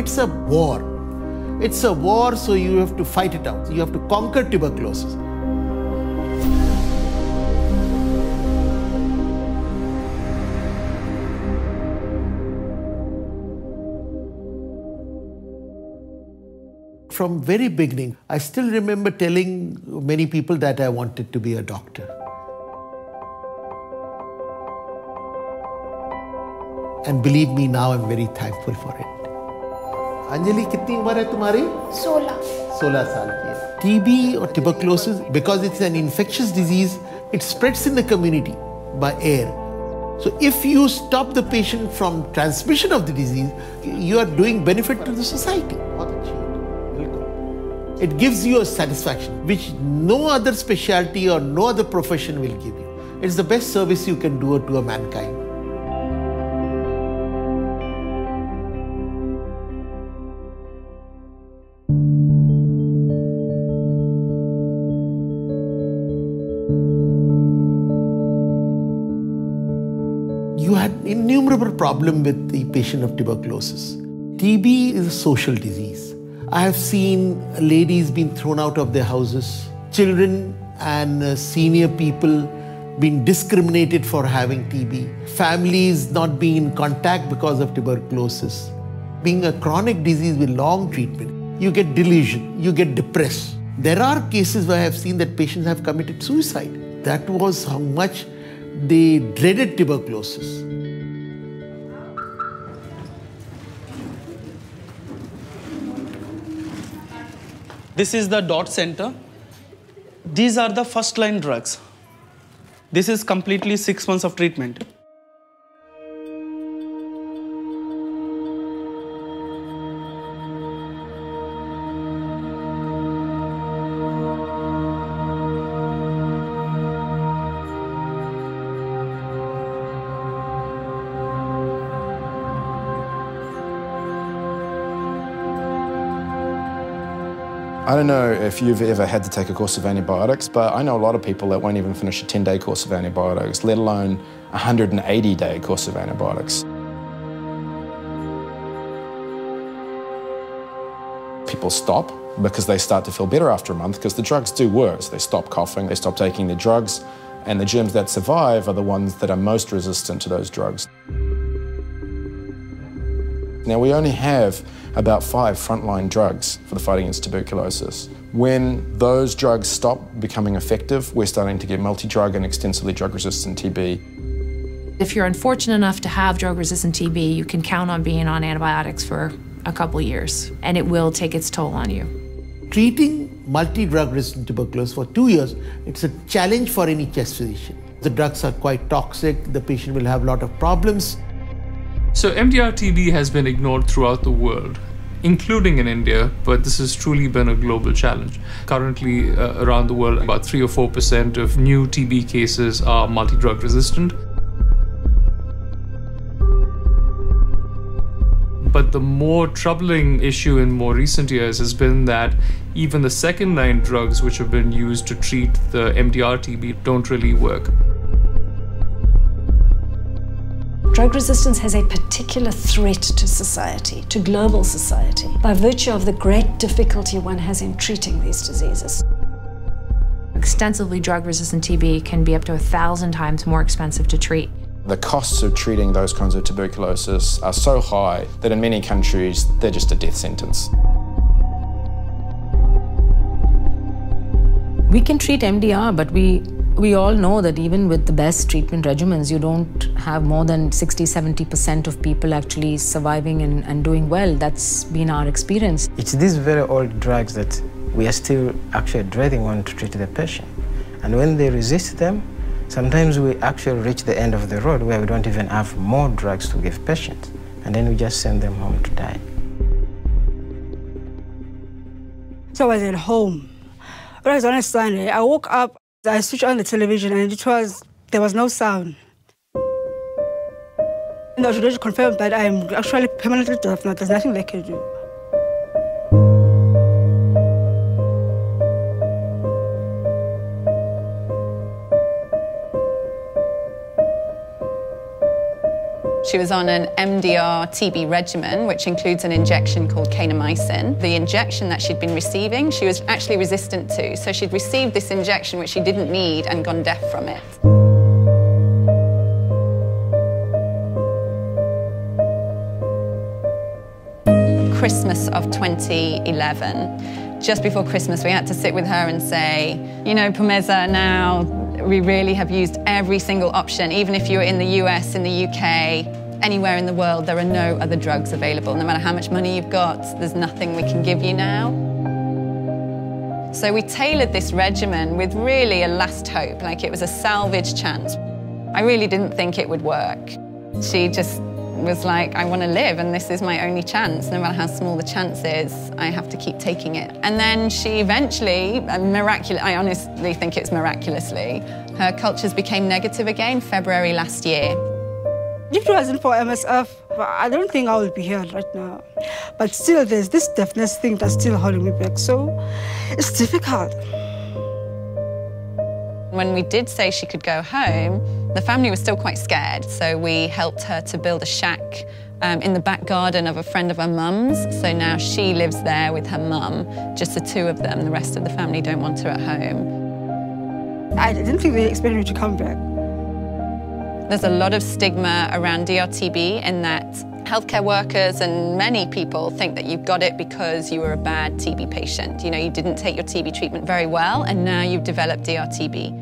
It's a war. It's a war, so you have to fight it out. You have to conquer tuberculosis. From very beginning, I still remember telling many people that I wanted to be a doctor. And believe me, now I'm very thankful for it. Anjali कितनी उम्र है तुम्हारी सोलह 16 साल की है TB और tuberculosis because it's an infectious disease it spreads in the community by air so if you stop the patient from transmission of the disease you are doing benefit to the society it gives you a satisfaction which no other specialty or no other profession will give you it's the best service you can do to a mankind Innumerable problem with the patient of tuberculosis. TB is a social disease. I have seen ladies being thrown out of their houses, children and uh, senior people being discriminated for having TB, families not being in contact because of tuberculosis. Being a chronic disease with long treatment, you get delusion, you get depressed. There are cases where I have seen that patients have committed suicide. That was how much they dreaded tuberculosis. This is the dot center. These are the first line drugs. This is completely six months of treatment. I don't know if you've ever had to take a course of antibiotics, but I know a lot of people that won't even finish a 10 day course of antibiotics, let alone a 180 day course of antibiotics. People stop because they start to feel better after a month because the drugs do work. So they stop coughing, they stop taking the drugs, and the germs that survive are the ones that are most resistant to those drugs. Now, we only have about five frontline drugs for the fight against tuberculosis. When those drugs stop becoming effective, we're starting to get multi drug and extensively drug resistant TB. If you're unfortunate enough to have drug resistant TB, you can count on being on antibiotics for a couple years, and it will take its toll on you. Treating multi-drug resistant tuberculosis for two years, it's a challenge for any chest physician. The drugs are quite toxic, the patient will have a lot of problems. So MDR TB has been ignored throughout the world, including in India, but this has truly been a global challenge. Currently, uh, around the world, about 3 or 4% of new TB cases are multi drug resistant. But the more troubling issue in more recent years has been that even the second line drugs which have been used to treat the MDR TB don't really work. Drug resistance has a particular threat to society, to global society, by virtue of the great difficulty one has in treating these diseases. Extensively drug resistant TB can be up to a thousand times more expensive to treat. The costs of treating those kinds of tuberculosis are so high that in many countries they're just a death sentence. We can treat MDR, but we we all know that even with the best treatment regimens, you don't have more than 60 70% of people actually surviving and, and doing well. That's been our experience. It's these very old drugs that we are still actually dreading when to treat the patient. And when they resist them, sometimes we actually reach the end of the road where we don't even have more drugs to give patients. And then we just send them home to die. So I was at home. It was on a Sunday. I woke up, I switched on the television, and it was, there was no sound. And I should confirm that I'm actually permanently deaf now. There's nothing they can do. She was on an MDR TB regimen, which includes an injection called kanamycin. The injection that she'd been receiving, she was actually resistant to. So she'd received this injection, which she didn't need, and gone deaf from it. Christmas of 2011. Just before Christmas, we had to sit with her and say, you know, Phumeza, now we really have used every single option, even if you're in the US, in the UK, anywhere in the world, there are no other drugs available. No matter how much money you've got, there's nothing we can give you now. So we tailored this regimen with really a last hope, like it was a salvage chance. I really didn't think it would work. She just was like, I want to live and this is my only chance. No matter how small the chance is, I have to keep taking it. And then she eventually, uh, miraculous, I honestly think it's miraculously, her cultures became negative again February last year. If it wasn't for MSF, I don't think I would be here right now. But still, there's this deafness thing that's still holding me back. So it's difficult. When we did say she could go home, the family was still quite scared, so we helped her to build a shack um, in the back garden of a friend of her mum's. So now she lives there with her mum, just the two of them. The rest of the family don't want her at home. I didn't think they expected me to come back. There's a lot of stigma around DRTB in that healthcare workers and many people think that you got it because you were a bad TB patient. You know, you didn't take your TB treatment very well and now you've developed DRTB.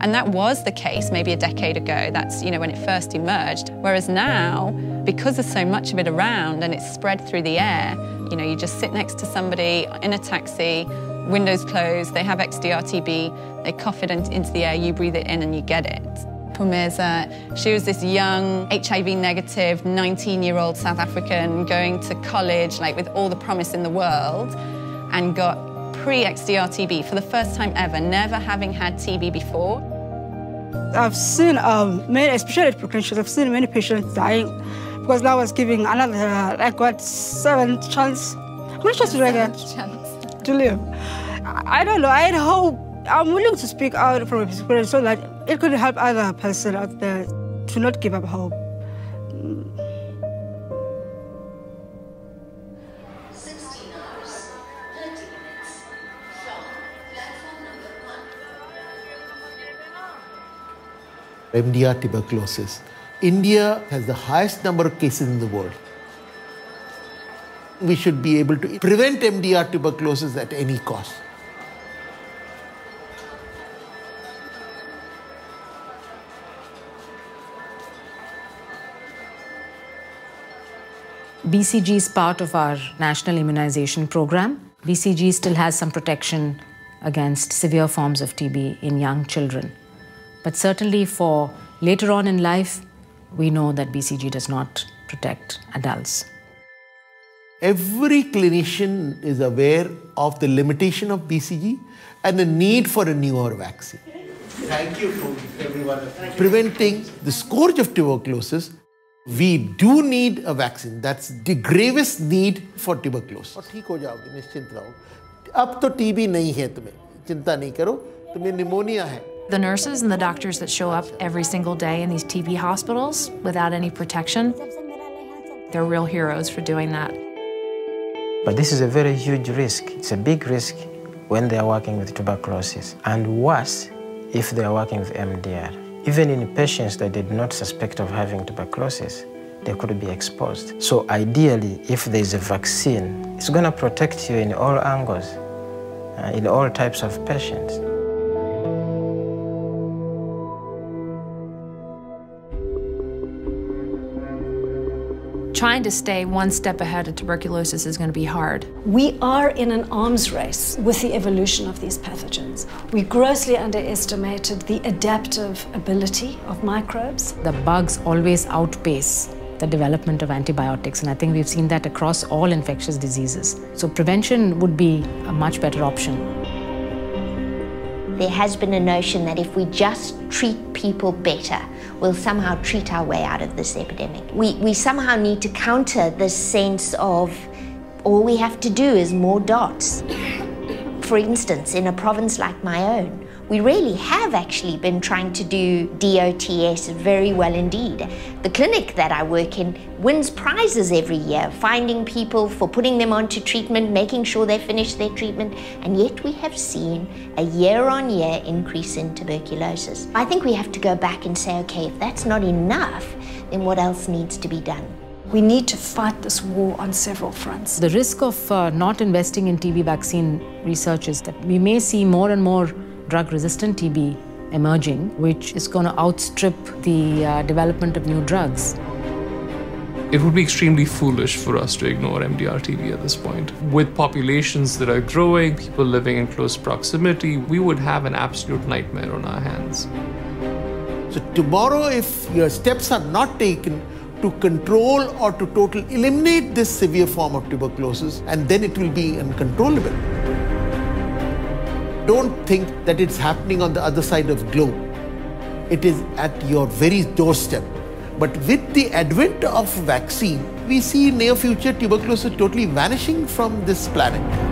And that was the case maybe a decade ago. That's, you know, when it first emerged. Whereas now, because there's so much of it around and it's spread through the air, you know, you just sit next to somebody in a taxi, windows closed, they have XDR-TB, they cough it into the air, you breathe it in and you get it. Phumeza, she was this young, HIV negative, 19 year old South African going to college, like with all the promise in the world, and got pre-XDR TB for the first time ever, never having had TB before. I've seen um, many, especially at preclinical, I've seen many patients dying because now I was giving another, uh, I got seven chance. How many chances did I get? Chance. To live. I, I don't know, I had hope, I'm willing to speak out from experience so that it could help other person out there to not give up hope. MDR tuberculosis. India has the highest number of cases in the world. We should be able to prevent MDR tuberculosis at any cost. BCG is part of our national immunization program. BCG still has some protection against severe forms of TB in young children. But certainly for later on in life, we know that BCG does not protect adults. Every clinician is aware of the limitation of BCG and the need for a newer vaccine. Thank you for everyone. Preventing the scourge of tuberculosis, we do need a vaccine. That's the gravest need for tuberculosis. और ठीक हो जाओगे निश्चिंत रहो अब तो TB नहीं है तुम्हें चिंता नहीं करो तुम्हें निमोनिया है the nurses and the doctors that show up every single day in these TB hospitals without any protection, they're real heroes for doing that. But this is a very huge risk. It's a big risk when they are working with tuberculosis, and worse if they are working with MDR. Even in patients that did not suspect of having tuberculosis, they could be exposed. So ideally, if there's a vaccine, it's going to protect you in all angles, uh, in all types of patients. Trying to stay one step ahead of tuberculosis is going to be hard. We are in an arms race with the evolution of these pathogens. We grossly underestimated the adaptive ability of microbes. The bugs always outpace the development of antibiotics, and I think we've seen that across all infectious diseases. So prevention would be a much better option there has been a notion that if we just treat people better, we'll somehow treat our way out of this epidemic. We, we somehow need to counter this sense of all we have to do is more DOTS. For instance, in a province like my own, We really have actually been trying to do DOTS very well indeed. The clinic that I work in wins prizes every year, finding people for putting them onto treatment, making sure they finish their treatment, and yet we have seen a year on year increase in tuberculosis. I think we have to go back and say, okay, if that's not enough, then what else needs to be done? We need to fight this war on several fronts. The risk of uh, not investing in TB vaccine research is that we may see more and more drug resistant TB emerging, which is going to outstrip the uh, development of new drugs. It would be extremely foolish for us to ignore MDR-TB at this point. With populations that are growing, people living in close proximity, we would have an absolute nightmare on our hands. So tomorrow, if your steps are not taken, to control or to total eliminate this severe form of tuberculosis and then it will be uncontrollable. Don't think that it's happening on the other side of globe. It is at your very doorstep. But with the advent of vaccine, we see near future tuberculosis totally vanishing from this planet.